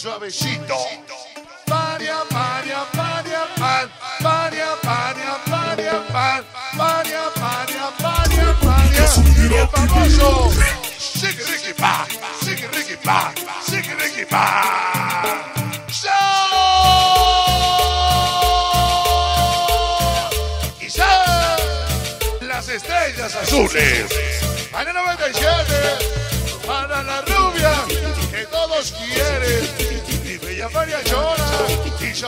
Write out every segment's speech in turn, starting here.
suavecito. Paria, paria, paria, pan. Paria, paria, paria, pan. Paria, paria, paria, paria. El famoso Sigue Ricky Pa, Sigue Ricky Pa, Sigue las estrellas azules. Para el 97,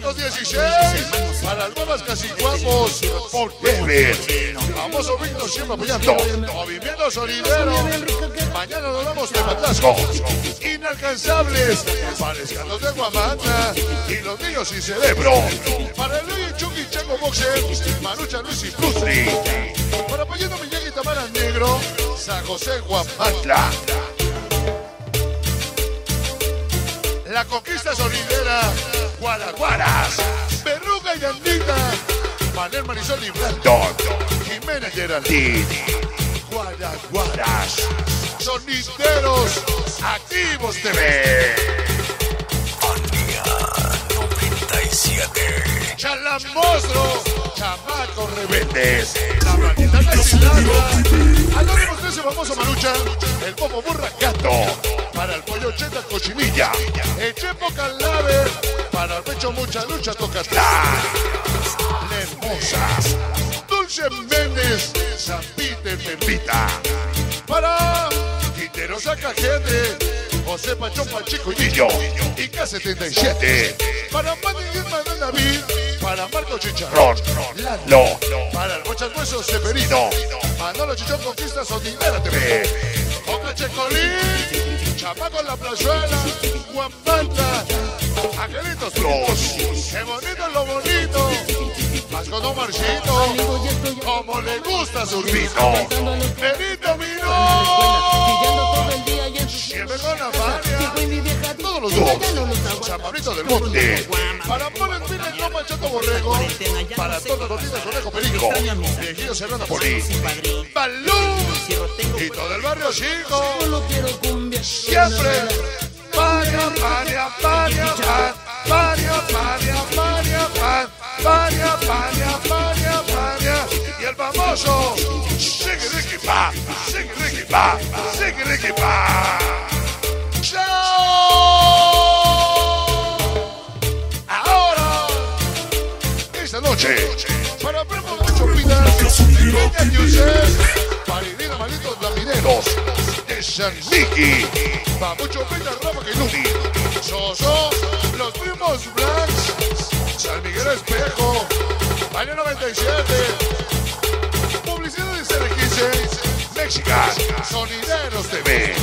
los 16, para las nuevas casi guapos, por David. Famoso Víctor siempre apoyando. Movimiento Solidero. Mañana nos damos de Matasco. Inalcanzables. Para escalos de Guamanta. Y los niños sin cerebro. Para el Luis Chucky Chango Boxer. Marucha Luis y Putri. Para apoyando y Tamara Negro. San José Guamantla. La conquista solidera, Guaraguaras, Berruga y Andita, Manuel Marisol y Brandon, Jimena Geraldine, Guaraguaras, Sonideros, Activos TV. 97. Chalamostro, Chamacos Rebeldes, La Manita de Anónimos de ese famoso Marucha, el Popo Burra Gato, para el Pollo Cheta Cochinilla, el Chepo Calaver, para el Pecho Mucha Lucha Tocatá, La Hermosa, Dulce Méndez, San Peter Pepita, para Quintero Sacajete, José Pachón Pachico y Niño, y K77, para Manny Manuel David, para Marco Chicharrón, Lalo, para el Bochas Huesos Severino, Manolo Chichón Conquista Sonidera TV, Oca Checolín, Chamaco en la Plazuela, Guampanta, Angelitos Plus, qué bonito es lo bonito, más con un marchito, como le gusta su vino, Benito Vino, siempre con la familia, todos los dos, Chamarrito del Monte, para Polen Pines, no Machato Borrego, para todas los días Conejo Perico, Viejillo Serrano Poli, Balú, y todo el barrio chico, siempre, y el famoso, sigue Ricky Pa, sigue Ricky Pa, Pa. Ahora, esta noche, para Primo Mucho Pinas, Peña Yusef, Malitos Lamineros, San Miki, para Mucho Pinas Rafa Kenuni, Soso, los primos Blacks, San Miguel Espejo, año 97, publicidad de CR15, Mexican, Sonideros TV,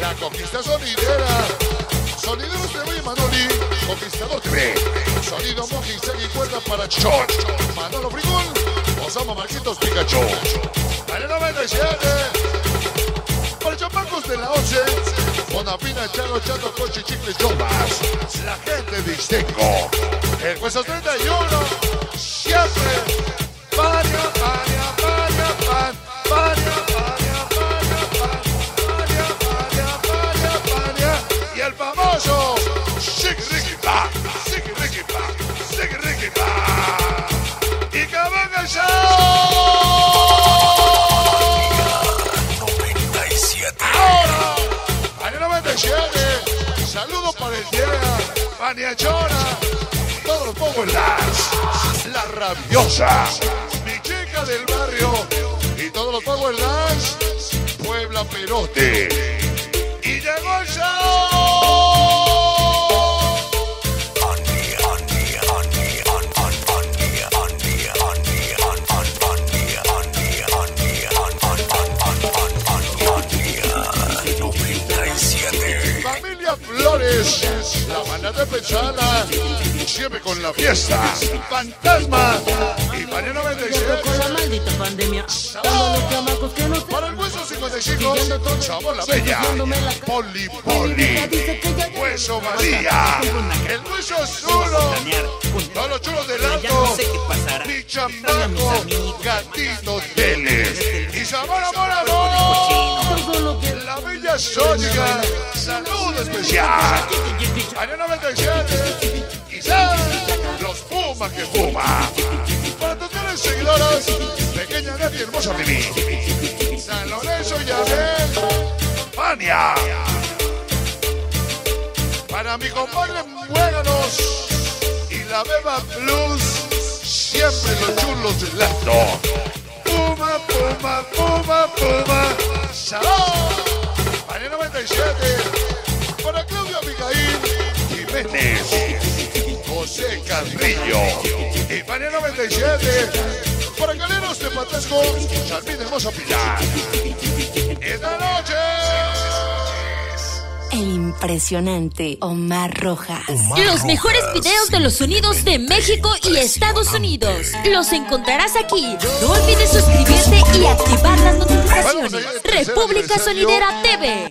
la conquista sonidera, Sonideros TV y Manoli, Conquistador TV, Sonido Moji, y Cuerda para Short, Manolo Frigol, Osama Marquitos Pikachu, año 97, para chamacos de la 11, Bonapina, Chalo, Chato, Coche, Chicles, Yomas, la gente de Ixtenco, el Hueso 31, siempre, paria, paria, año 97, saludo para el Diega, Maniachona, todos los Power Dance, la rabiosa, mi chica del barrio. Y todos los Power Dance, Puebla Perote. De siempre con la fiesta. Fantasma y María 97. Con la maldita pandemia. Sabor. Los chamacos que no Para el hueso 55, Sabor la Bella. Poli Poli. Hueso María. El hueso Zulo. Todos los chulos del alto. Pichamaco. Gatito Teles. Y. Solo que La Bella Sónica. Saludo especial. Año 97. Y Sal, los Pumas que fuma. Para totales seguidoras, pequeña Nati hermosa Mimi. San Lorenzo y Abel. Fania. Para mi compadre Muéganos y la Beba Blues. Siempre los chulos del alto. José Carrillo. Y María 97. Para Galeros de Patasco. Salmín Hermoso Pilar. Esta noche. El impresionante Omar Rojas. Los mejores videos de los sonidos de México y Estados Unidos. Los encontrarás aquí. No olvides suscribirte y activar las notificaciones. República Sonidera TV.